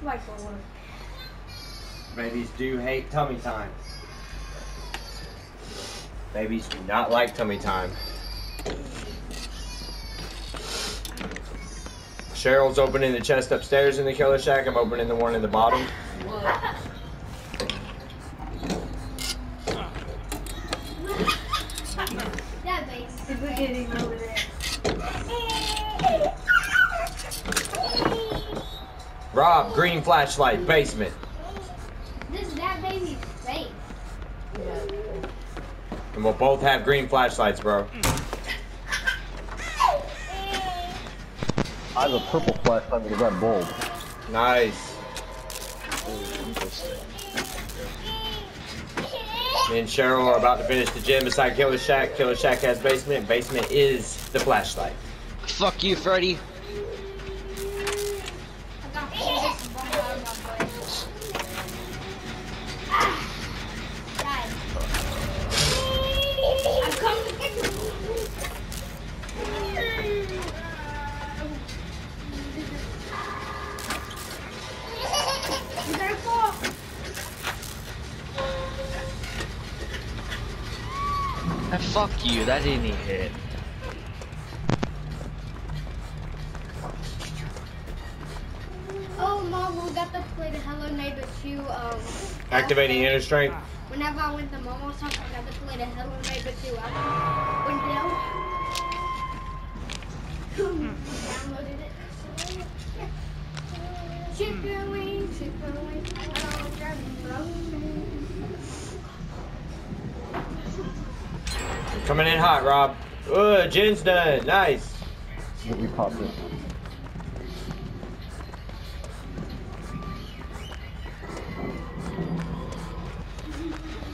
Spike one. Babies do hate tummy time. Babies do not like tummy time. Cheryl's opening the chest upstairs in the killer shack. I'm opening the one in the bottom. That makes spaghetti over there. Rob, green flashlight, basement. This is that baby's face. And we'll both have green flashlights, bro. I have a purple flashlight with a red bulb. Nice. Me and Cheryl are about to finish the gym beside Killer Shack. Killer Shack has basement. Basement is the flashlight. Fuck you, Freddy. Ah, fuck you, that didn't even hit. Oh, Mom, we got to play the Hello Neighbor 2. Um, Activating inner strength. Whenever I went to Momo's house, I got to play the Hello Neighbor 2. I went down, downloaded it. Chicken wings, chicken wings, oh, drive me Coming in hot, Rob. Ugh, gen's done. Nice. Let me pop it.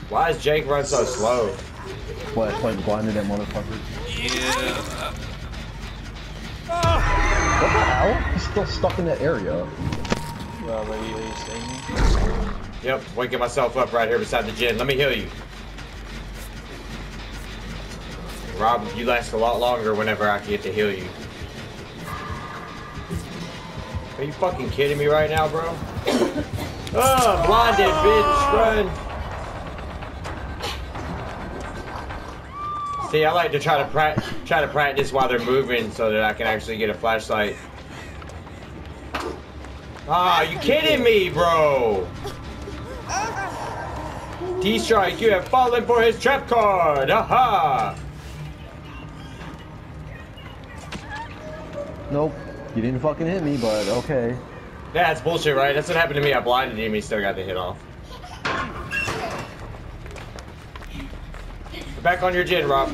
Why does Jake run so slow? Flashlight blinded that motherfucker. Yeah. What the hell? He's still stuck in that area. Well, are you, are you me? Yep, waking myself up right here beside the gen. Let me heal you. Rob, you last a lot longer whenever I get to heal you. Are you fucking kidding me right now, bro? oh, blinded, bitch, run. See, I like to try to try to practice while they're moving so that I can actually get a flashlight. Ah, you kidding me, bro? D-Strike, you have fallen for his trap card! Aha! Nope. You didn't fucking hit me, but okay. Yeah, that's bullshit, right? That's what happened to me. I blinded him, he still got the hit off. Back on your gen, Rob.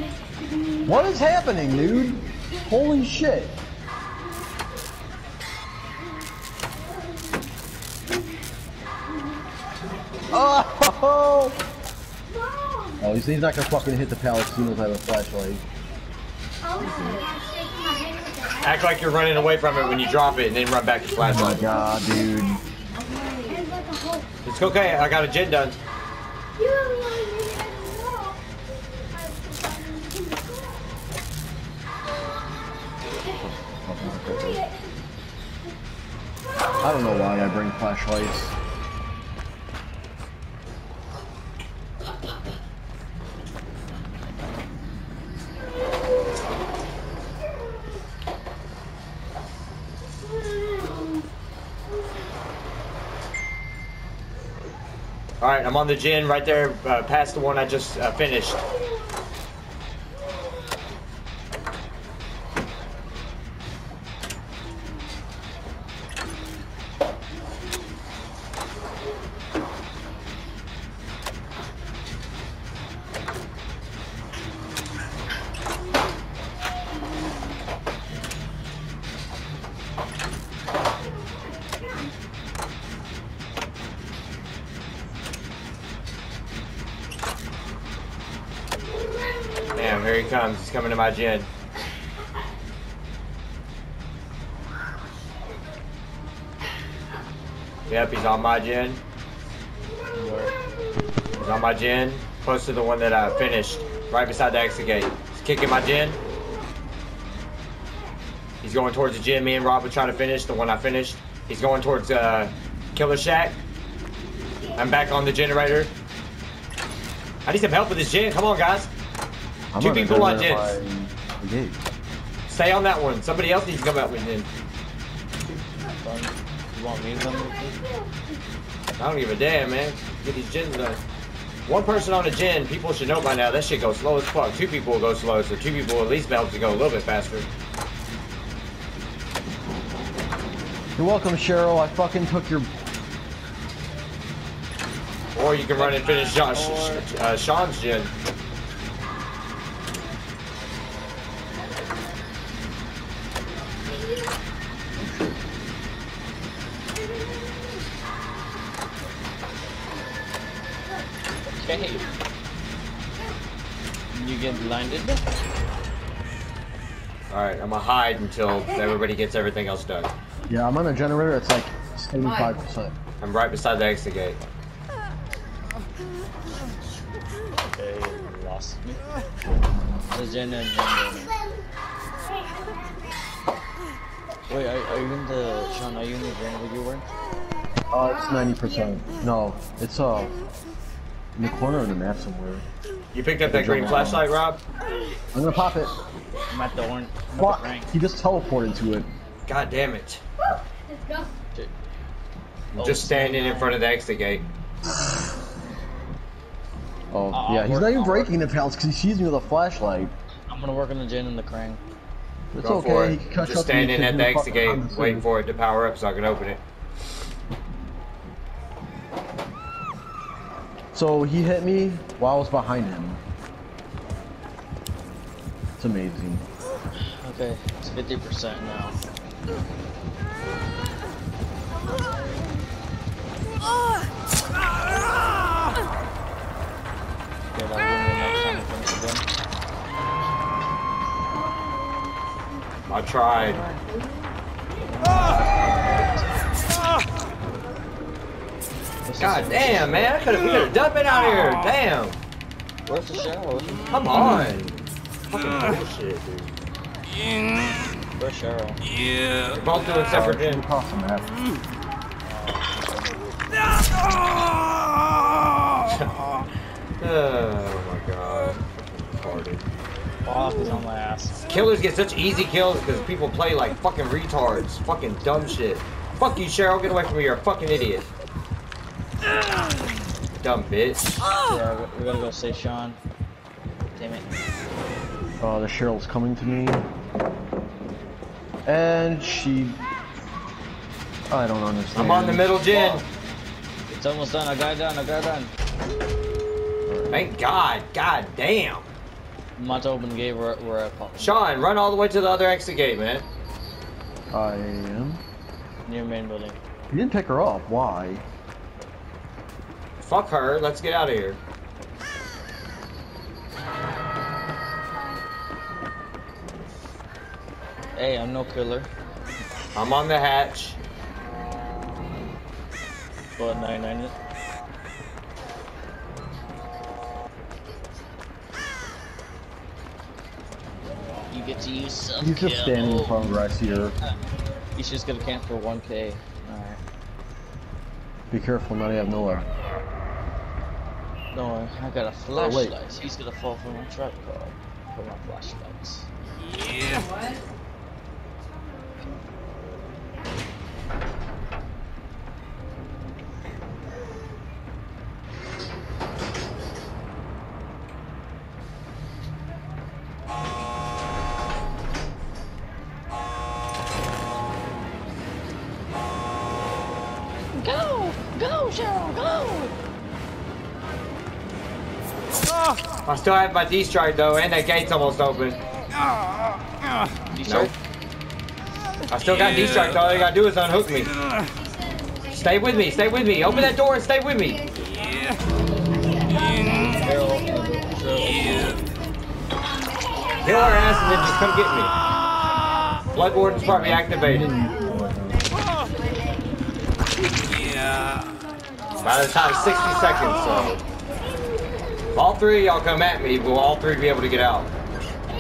What is happening, dude? Holy shit. Oh! Oh, he's, he's not gonna fucking hit the pallet as soon as I have a flashlight. Oh, Act like you're running away from it when you drop it and then run back to Oh my god, dude. It's okay, I got a gen done. I don't know why I bring flashlights. I'm on the gen right there, uh, past the one I just uh, finished. Damn, here he comes. He's coming to my gen. Yep, he's on my gen. He's on my gen. Close to the one that I finished. Right beside the exit gate. He's kicking my gen. He's going towards the gym me and Rob are trying to finish, the one I finished. He's going towards uh Killer Shack. I'm back on the generator. I need some help with this gen. Come on, guys. I'm Two people on there gens. by. Stay on that one. Somebody else needs to come out with gen. Done. You want me to come with you? I don't give a damn, man. Get these gens done. One person on a gen, people should know by now, that shit goes slow as fuck. Two people will go slow, so two people will at least be able to go a little bit faster. You're welcome, Cheryl. I fucking took your. Or you can run and finish Sean, Sh- uh, Sean's gen. Okay. You get blinded? Alright, I'm gonna hide until everybody gets everything else done. Yeah, I'm on a generator. It's like 75%. I'm right beside the exit gate. Okay, lost me. There's Jen and Jen. Wait, are, are you in the Sean? Are you in the generator you were? in? Uh, it's 90%. No, it's uh in the corner of the map somewhere. You picked up that green flashlight, Rob? I'm gonna pop it. I'm at the orange. I'm the Fuck! He just teleported to it. God damn it. Let's go. I'm Oh, just standing in front of the exit gate. Oh, I'll yeah, he's work- not even I'll breaking the pallets because he sees me with a flashlight. I'm gonna work on the Jen and the Krang. It's Go okay. for He it. can just up to me standing 'cause at the exit gate, waiting for it to power up so I can open it. So he hit me while I was behind him. It's amazing. Okay, it's 50% now. Okay, that'll give God damn, man. I could have, we could have done it out here. Damn. Where's the shower? Come on. Fucking bullshit, dude. Where's Cheryl? Yeah. We're both doing separate Shoot gen. across the. Oh my god. Retarded. Fuck, he's on my ass. Killers get such easy kills because people play like fucking retards. Fucking dumb shit. Fuck you, Cheryl. Get away from me. You're a fucking idiot. Dumb bitch. Yeah, we- we gotta go save Sean. Damn it. Uh, the Cheryl's coming to me. And she... I don't understand. I'm on the middle gen. It's almost done. I got it done. I got it done. Thank God. God damn. I'm about to open the gate. We're, we're at pump. Sean, run all the way to the other exit gate, man. I am. Near main building. You didn't pick her up. Why? Fuck her. Let's get out of here. Hey, I'm no killer. I'm on the hatch. But 99 it. You get to use self He's just standing in front of where I see. He's just gonna camp for 1k. Alright. Be careful, now you have nowhere. No, I got a Oh, flashlight. He's gonna fall from my trap car. For my flashlights. Yeah. What? Go! Go, Cheryl, go! I still have my D-strike though, and that gate's almost open. Nope. I still got D-strike though. All you gotta do is unhook me. Stay with me. Stay with me. Open that door and stay with me. Kill her ass and then just come get me. Blood Warden's probably activated. By the time 60 seconds, so. If all three of y'all come at me, will all three be able to get out?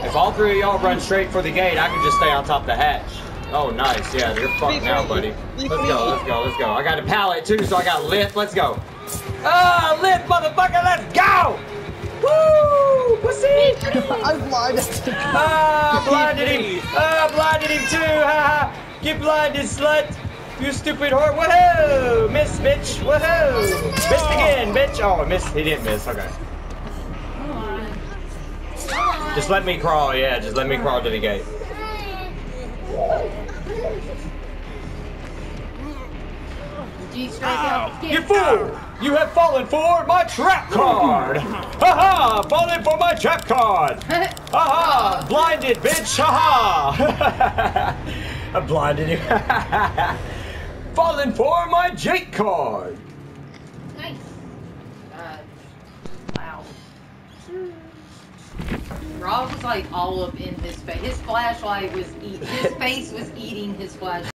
If all three of y'all run straight for the gate, I can just stay on top of the hatch. Oh, nice. Yeah, you're fucked now, buddy. Let's go, let's go, let's go. I got a pallet too, so I got lit. Let's go. Ah, lit, motherfucker. Let's go. Woo! Pussy! I'm blinded. Ah, blinded him. Ah, blinded him too. Ha ha. Get blinded, slut. You stupid whore. Woohoo! Miss, bitch. Woohoo! Missed again, bitch. Oh, missed. He didn't miss. Okay. Just let me crawl. Yeah, just let me crawl to the gate. D-strike out. You fool! You have fallen for my trap card! Haha! Fallen for my trap card! Haha! Blinded, bitch! Haha! I blinded you. fallen for my Jake card! nice. Uh, wow. Rob was like all up in his face. His flashlight was eat. His face was eating his flashlight.